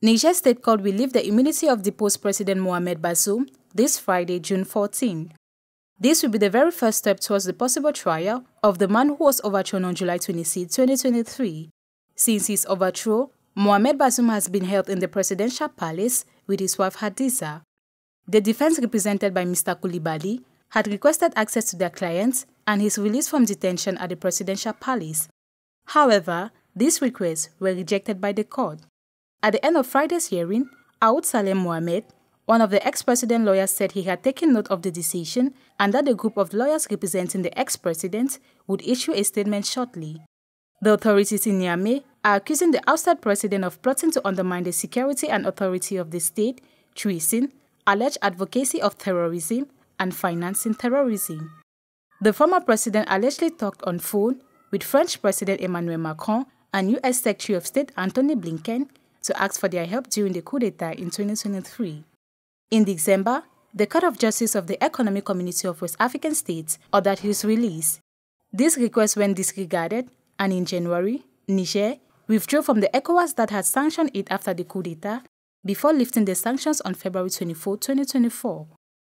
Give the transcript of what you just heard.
Niger State Court will lift the immunity of deposed President Mohamed Bazoum this Friday, June 14. This will be the very first step towards the possible trial of the man who was overthrown on July 26, 2023. Since his overthrow, Mohamed Bazoum has been held in the presidential palace with his wife Hadiza. The defense represented by Mr. Coulibaly had requested access to their clients and his release from detention at the presidential palace. However, these requests were rejected by the court. At the end of Friday's hearing, Aoud Salem Mohamed, one of the ex-president lawyers said he had taken note of the decision and that the group of lawyers representing the ex-president would issue a statement shortly. The authorities in Niamey are accusing the ousted president of plotting to undermine the security and authority of the state, treason, alleged advocacy of terrorism, and financing terrorism. The former president allegedly talked on phone with French President Emmanuel Macron and US Secretary of State Antony Blinken to ask for their help during the coup d'etat in 2023. In December, the Court of Justice of the Economic Community of West African States ordered his release. This request went disregarded, and in January, Niger withdrew from the ECOWAS that had sanctioned it after the coup d'etat before lifting the sanctions on February 24, 2024.